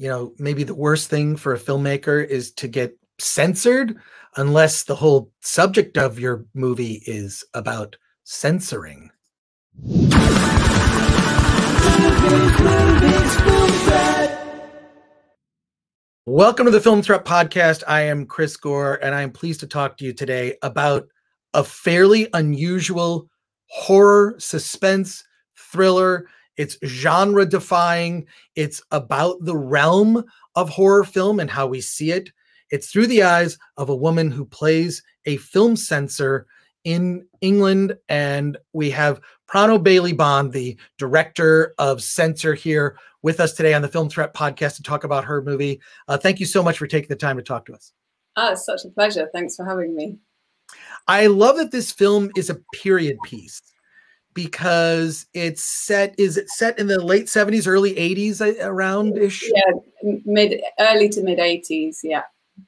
you know, maybe the worst thing for a filmmaker is to get censored unless the whole subject of your movie is about censoring. Welcome to the Film Threat Podcast. I am Chris Gore, and I am pleased to talk to you today about a fairly unusual horror, suspense, thriller. It's genre defying. It's about the realm of horror film and how we see it. It's through the eyes of a woman who plays a film censor in England. And we have Prano Bailey Bond, the director of Censor, here with us today on the Film Threat podcast to talk about her movie. Uh, thank you so much for taking the time to talk to us. Ah, it's such a pleasure. Thanks for having me. I love that this film is a period piece because it's set is it set in the late 70s early 80s uh, around ish yeah mid early to mid 80s yeah.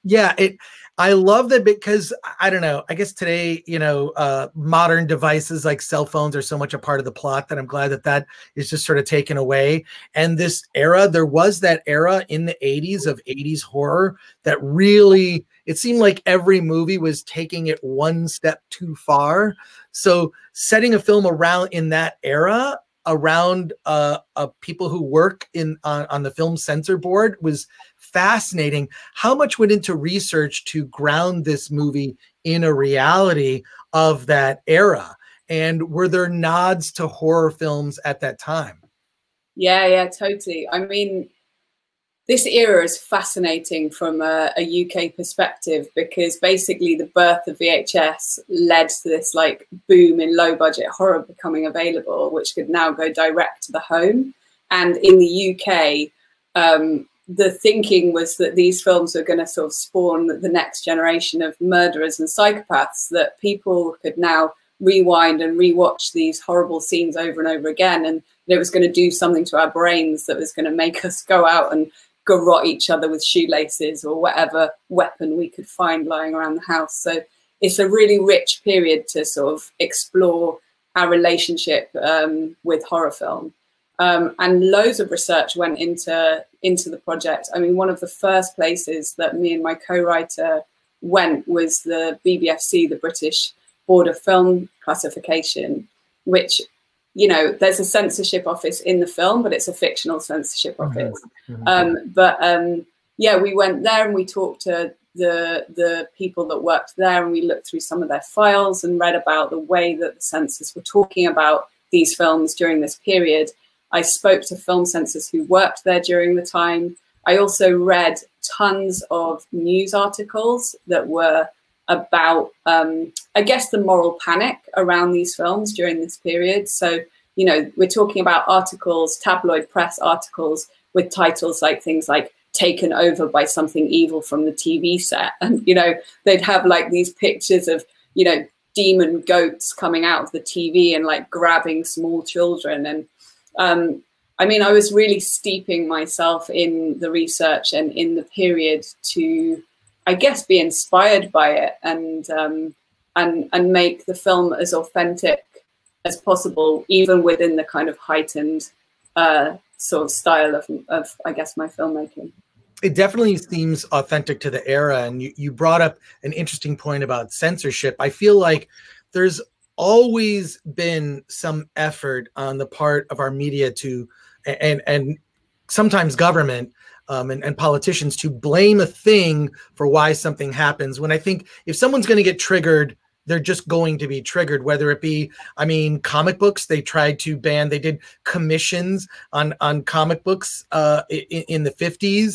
Yeah it i love that because i don't know i guess today you know uh modern devices like cell phones are so much a part of the plot that i'm glad that that is just sort of taken away. And this era there was that era in the 80s of 80s horror that really it seemed like every movie was taking it one step too far so setting a film around in that era around uh, uh, people who work in on, on the film censor board was fascinating. How much went into research to ground this movie in a reality of that era? And were there nods to horror films at that time? Yeah, yeah, totally. I mean, this era is fascinating from a, a, UK perspective because basically the birth of VHS led to this like boom in low budget horror becoming available, which could now go direct to the home. And in the UK, um, the thinking was that these films were going to sort of spawn the next generation of murderers and psychopaths, that people could now rewind and rewatch these horrible scenes over and over again. And it was going to do something to our brains that was going to make us go out and garrot each other with shoelaces or whatever weapon we could find lying around the house. So it's a really rich period to sort of explore our relationship um, with horror film. Um, and loads of research went into into the project. I mean, one of the first places that me and my co-writer went was the BBFC, the British Board of Film Classification, which you know, there's a censorship office in the film, but it's a fictional censorship mm-hmm. office. Mm-hmm. Um, but um, yeah, we went there and we talked to the the people that worked there, and we looked through some of their files and read about the way that the censors were talking about these films during this period. I spoke to film censors who worked there during the time. I also read tons of news articles that were about, um, I guess, the moral panic around these films during this period. So, you know, we're talking about articles, tabloid press articles with titles like things like taken over by something evil from the TV set. And, you know, they'd have like these pictures of, you know, demon goats coming out of the TV and like grabbing small children. And um, I mean, I was really steeping myself in the research and in the period to I guess, be inspired by it and um, and and make the film as authentic as possible, even within the kind of heightened uh, sort of style of, of, I guess, my filmmaking. It definitely seems authentic to the era, and you, you brought up an interesting point about censorship. I feel like there's always been some effort on the part of our media to and and sometimes government um, and, and politicians to blame a thing for why something happens. When I think if someone's going to get triggered, they're just going to be triggered whether it be i mean comic books they tried to ban they did commissions on on comic books uh in, in the 50s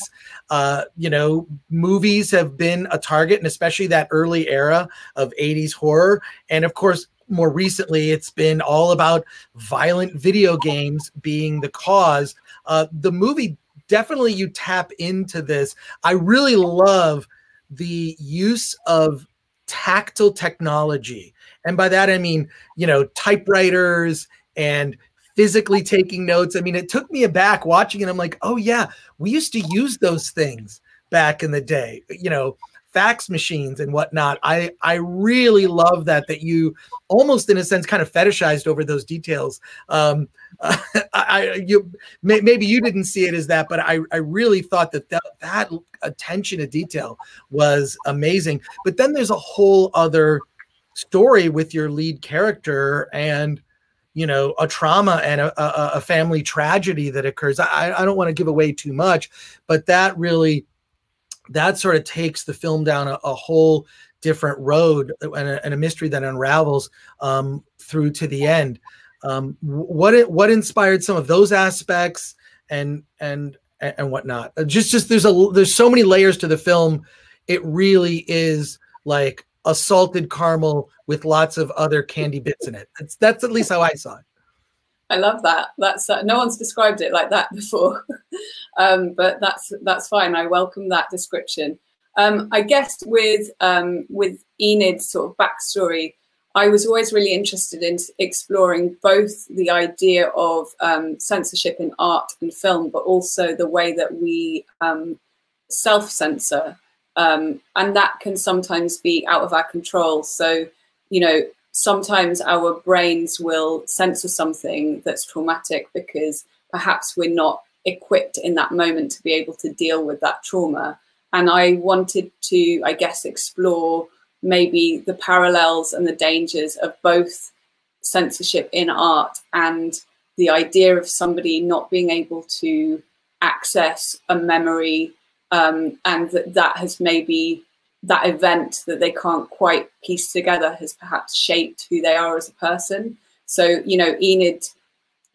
uh you know movies have been a target and especially that early era of 80s horror. And of course more recently it's been all about violent video games being the cause. Uh the movie definitely you tap into this. I really love the use of tactile technology. And by that, I mean, you know, typewriters and physically taking notes. I mean, it took me aback watching it. I'm like, oh, yeah, we used to use those things back in the day. You know, fax machines and whatnot. I I really love that that you almost in a sense kind of fetishized over those details. Um, uh, I you may, maybe you didn't see it as that, but I I really thought that that, that attention to detail was amazing. But then there's a whole other story with your lead character and you know a trauma and a, a, a family tragedy that occurs I, I don't want to give away too much but that really that sort of takes the film down a, a whole different road and a, and a mystery that unravels um, through to the end um, what what inspired some of those aspects and and and whatnot uh, just just there's a there's so many layers to the film it really is like a salted caramel with lots of other candy bits in it. That's, that's at least how I saw it. I love that. That's uh, no one's described it like that before, um, but that's that's fine. I welcome that description. Um, I guess with um, with Enid's sort of backstory, I was always really interested in exploring both the idea of um, censorship in art and film, but also the way that we um, self censor um, and that can sometimes be out of our control. So, you know, sometimes our brains will censor something that's traumatic because perhaps we're not equipped in that moment to be able to deal with that trauma. And I wanted to, I guess, explore maybe the parallels and the dangers of both censorship in art and the idea of somebody not being able to access a memory um, and that that has maybe that event that they can't quite piece together has perhaps shaped who they are as a person. So you know, Enid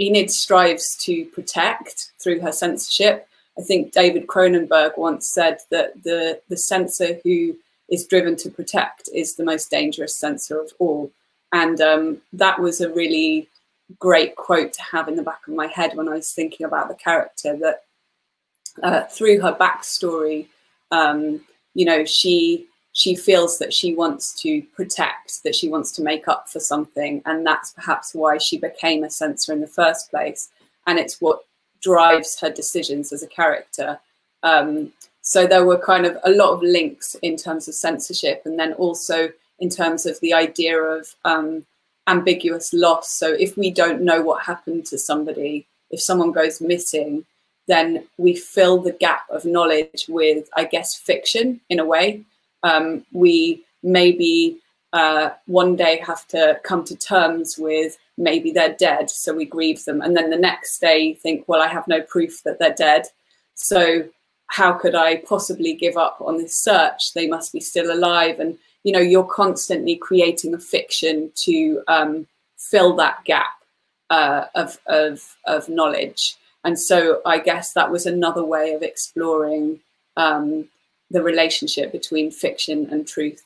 Enid strives to protect through her censorship. I think David Cronenberg once said that the the censor who is driven to protect is the most dangerous censor of all. And um, that was a really great quote to have in the back of my head when I was thinking about the character that uh, through her backstory, um, you know, she she feels that she wants to protect, that she wants to make up for something, and that's perhaps why she became a censor in the first place. And it's what drives her decisions as a character. Um, so there were kind of a lot of links in terms of censorship, and then also in terms of the idea of um, ambiguous loss. So if we don't know what happened to somebody, if someone goes missing, then we fill the gap of knowledge with, I guess, fiction in a way. Um, we maybe uh, one day have to come to terms with maybe they're dead, so we grieve them. And then the next day think, well, I have no proof that they're dead. So how could I possibly give up on this search? They must be still alive. And, you know, you're constantly creating a fiction to um, fill that gap uh, of, of, of knowledge. And so I guess that was another way of exploring um, the relationship between fiction and truth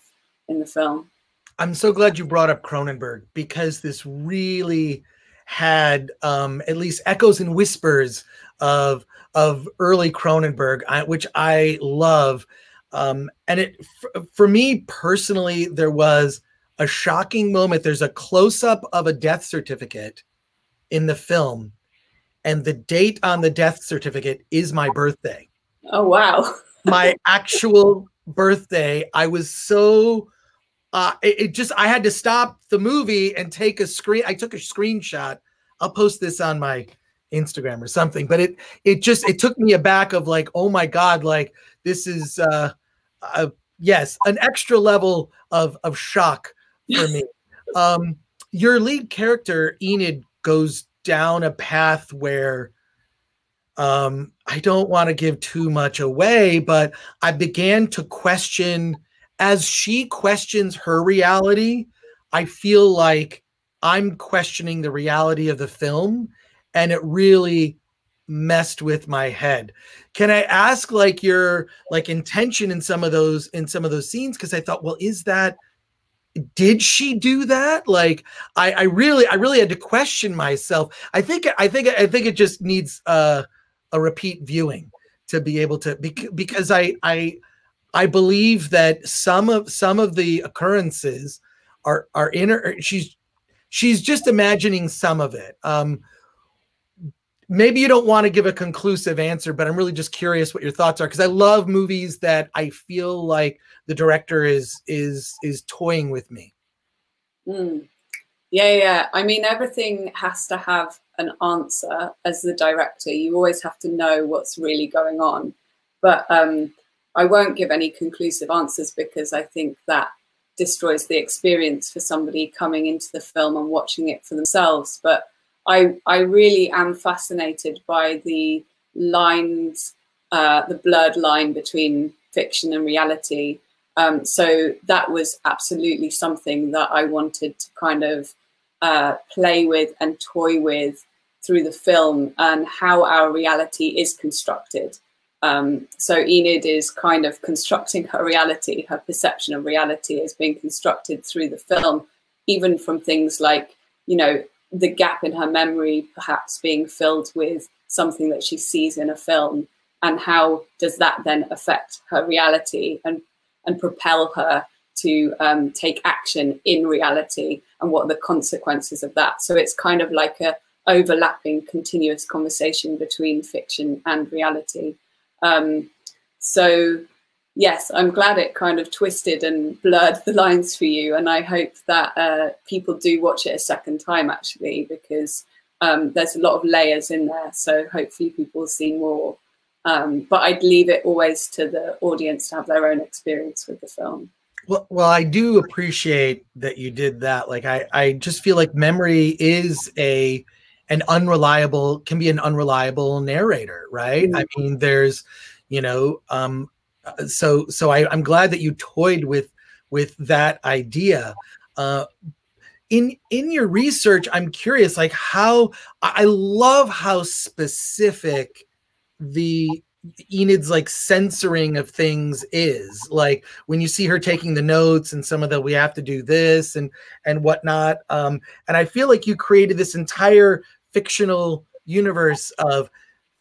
in the film. I'm so glad you brought up Cronenberg because this really had um, at least echoes and whispers of of early Cronenberg, which I love. Um, and it for me personally, there was a shocking moment. There's a close up of a death certificate in the film and the date on the death certificate is my birthday. Oh wow. my actual birthday. I was so uh it, it, just I had to stop the movie and take a screen I took a screenshot. I'll post this on my Instagram or something, but it it just it took me aback of like, oh my god, like this is uh, uh yes, an extra level of of shock for me. um your lead character Enid goes down a path where um, I don't want to give too much away, but I began to question as she questions her reality. I feel like I'm questioning the reality of the film, and it really messed with my head. Can I ask like your like intention in some of those in some of those scenes? Because I thought, well, is that did she do that? Like I, I really i really had to question myself. I think i think i think it just needs uh, a repeat viewing to be able to because i i i believe that some of some of the occurrences are are in her she's she's just imagining some of it. Um maybe you don't want to give a conclusive answer, but I'm really just curious what your thoughts are because I love movies that I feel like the director is is is toying with me. Mm. Yeah, yeah. I mean, everything has to have an answer as the director. You always have to know what's really going on. But um, I won't give any conclusive answers because I think that destroys the experience for somebody coming into the film and watching it for themselves. But I, I really am fascinated by the lines, uh, the blurred line between fiction and reality. Um, so that was absolutely something that I wanted to kind of uh, play with and toy with through the film and how our reality is constructed. Um, so Enid is kind of constructing her reality, her perception of reality is being constructed through the film, even from things like, you know, the gap in her memory perhaps being filled with something that she sees in a film and how does that then affect her reality and and propel her to um, take action in reality and what are the consequences of that. So it's kind of like a overlapping continuous conversation between fiction and reality. Um, so yes, I'm glad it kind of twisted and blurred the lines for you. And I hope that uh, people do watch it a second time actually, because um, there's a lot of layers in there. So hopefully people see more. Um, but I'd leave it always to the audience to have their own experience with the film. Well, well, I do appreciate that you did that. Like, I, I just feel like memory is a an unreliable can be an unreliable narrator, right? Mm-hmm. I mean, there's, you know, um, uh, so so I, I'm glad that you toyed with with that idea. Uh, in in your research, I'm curious, like how I love how specific the Enid's like censoring of things is like when you see her taking the notes and some of the we have to do this and and whatnot. Um, and I feel like you created this entire fictional universe of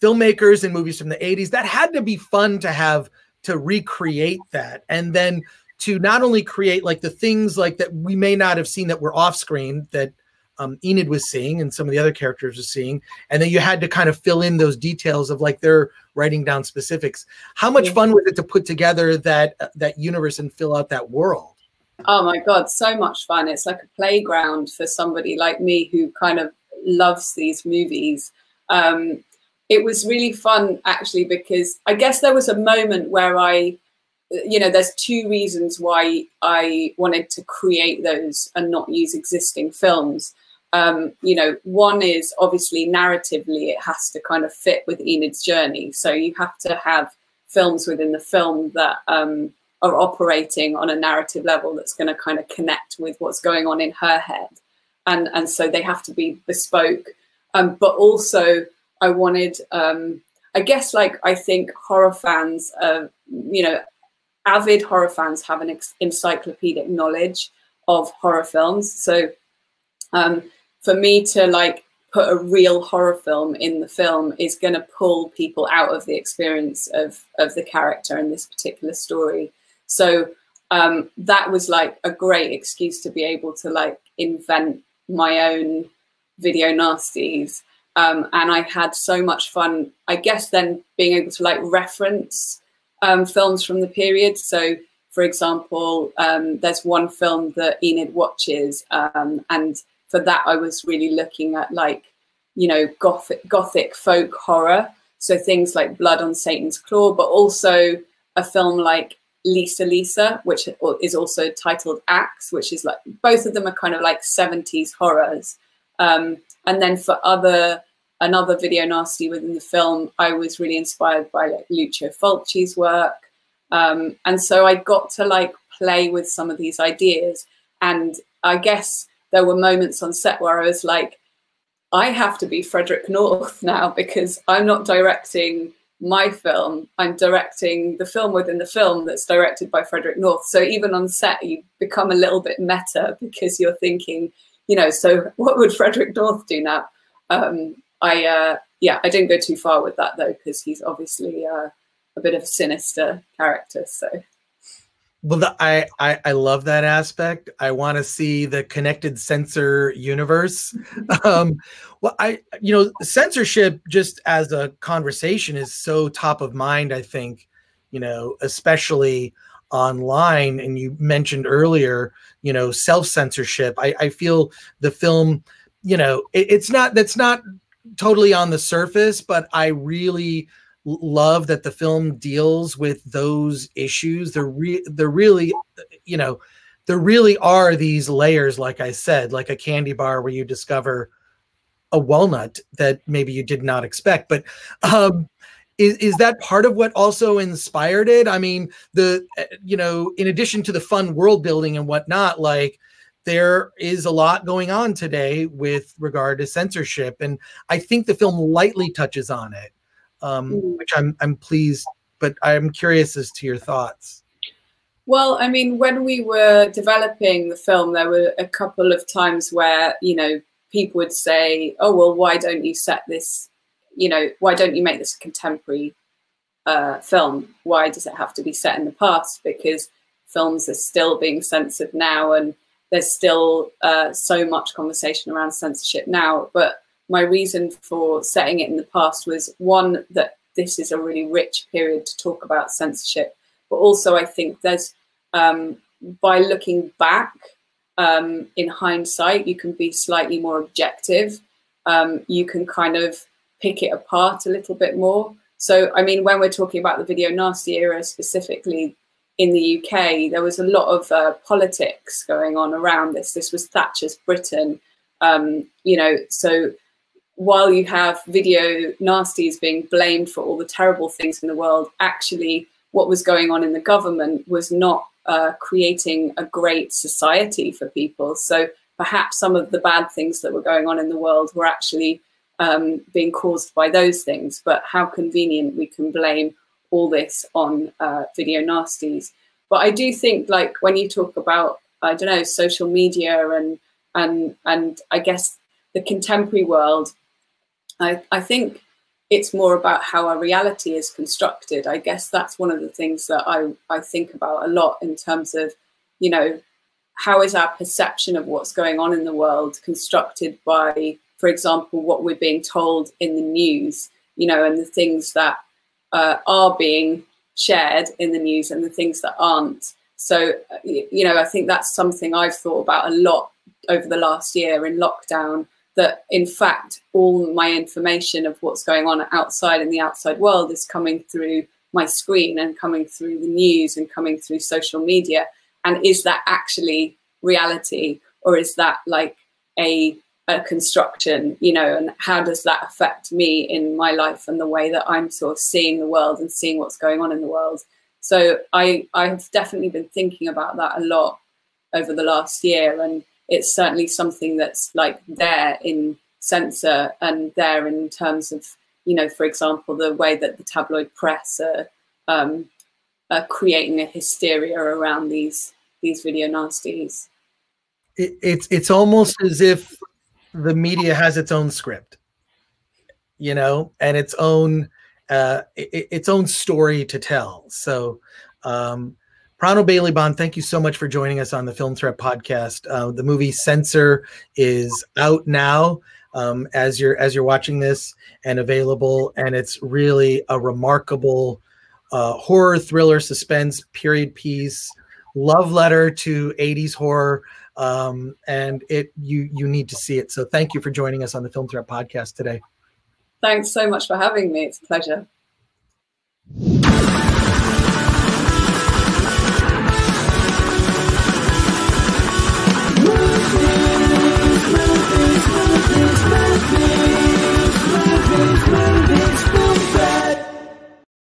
filmmakers and movies from the 80s that had to be fun to have to recreate that and then to not only create like the things like that we may not have seen that were off screen that um, Enid was seeing and some of the other characters were seeing, and then you had to kind of fill in those details of like they're writing down specifics. How much fun was it to put together that uh, that universe and fill out that world? Oh my god, so much fun! It's like a playground for somebody like me who kind of loves these movies. Um, it was really fun actually because I guess there was a moment where I, you know, there's two reasons why I wanted to create those and not use existing films. Um, you know, one is obviously narratively, it has to kind of fit with Enid's journey. So you have to have films within the film that um, are operating on a narrative level that's going to kind of connect with what's going on in her head and and so they have to be bespoke. Um, but also, I wanted, um, I guess, like I think horror fans, uh, you know, avid horror fans have an encyclopedic knowledge of horror films. So um, for me to like put a real horror film in the film is going to pull people out of the experience of of the character in this particular story. So um, that was like a great excuse to be able to like invent my own video nasties. Um, and I had so much fun, I guess, then being able to like reference um, films from the period. So, for example, um, there's one film that Enid watches, um, and for that, I was really looking at like, you know, gothic, gothic folk horror. So things like Blood on Satan's Claw, but also a film like Lisa Lisa, which is also titled Axe, which is like both of them are kind of like 70s horrors. Um, and then for other another video nasty within the film, I was really inspired by like Lucio Fulci's work. Um, and so I got to like play with some of these ideas. And I guess there were moments on set where I was like, I have to be Frederick North now because I'm not directing my film, I'm directing the film within the film that's directed by Frederick North. So even on set, you become a little bit meta because you're thinking, you know, so what would Frederick North do now? Um, I, uh, yeah, I didn't go too far with that though, because he's obviously uh, a bit of a sinister character. So. Well, the, I, I I love that aspect. I want to see the connected Censor universe. um, well, I you know censorship just as a conversation is so top of mind. I think you know especially online. And you mentioned earlier, you know, self censorship. I, I feel the film, you know, it, it's not that's not totally on the surface, but I really love that the film deals with those issues. They're re- they're really, you know, there really are these layers, like I said, like a candy bar where you discover a walnut that maybe you did not expect. But um, is, is that part of what also inspired it? I mean, the you know, in addition to the fun world building and whatnot, like there is a lot going on today with regard to censorship, and I think the film lightly touches on it um, mm. which I'm I'm pleased, but I'm curious as to your thoughts. Well, I mean, when we were developing the film, there were a couple of times where you know people would say, "Oh, well, why don't you set this? You know, why don't you make this a contemporary uh, film? Why does it have to be set in the past? Because films are still being censored now, and there's still uh, so much conversation around censorship now. But my reason for setting it in the past was one that this is a really rich period to talk about censorship, but also I think there's um, by looking back um, in hindsight, you can be slightly more objective. Um, you can kind of pick it apart a little bit more. So, I mean, when we're talking about the video nasty era specifically in the UK, there was a lot of uh, politics going on around this. This was Thatcher's Britain, um, you know, so while you have video nasties being blamed for all the terrible things in the world, actually what was going on in the government was not uh, creating a great society for people. So perhaps some of the bad things that were going on in the world were actually um, being caused by those things. But how convenient we can blame all this on uh, video nasties. But I do think, like when you talk about, I don't know, social media and and and I guess the contemporary world, I, I think it's more about how our reality is constructed. I guess that's one of the things that I, I think about a lot in terms of, you know, how is our perception of what's going on in the world constructed by, for example, what we're being told in the news, you know, and the things that uh, are being shared in the news and the things that aren't. So, you know, I think that's something I've thought about a lot over the last year in lockdown that in fact all my information of what's going on outside in the outside world is coming through my screen and coming through the news and coming through social media and is that actually reality or is that like a a construction you know and how does that affect me in my life and the way that i'm sort of seeing the world and seeing what's going on in the world. So i i have definitely been thinking about that a lot over the last year and it's certainly something that's like there in censor and there in terms of you know for example the way that the tabloid press are, um, are creating a hysteria around these these video nasties. It, it's it's almost as if the media has its own script you know and its own uh it, its own story to tell so um Prano Bailey Bond, thank you so much for joining us on the Film Threat podcast. Uh, the movie Censor is out now um, as you're as you're watching this and available, and it's really a remarkable uh, horror thriller, suspense, period piece, love letter to '80s horror, um, and it you you need to see it. So thank you for joining us on the Film Threat podcast today. Thanks so much for having me. It's a pleasure.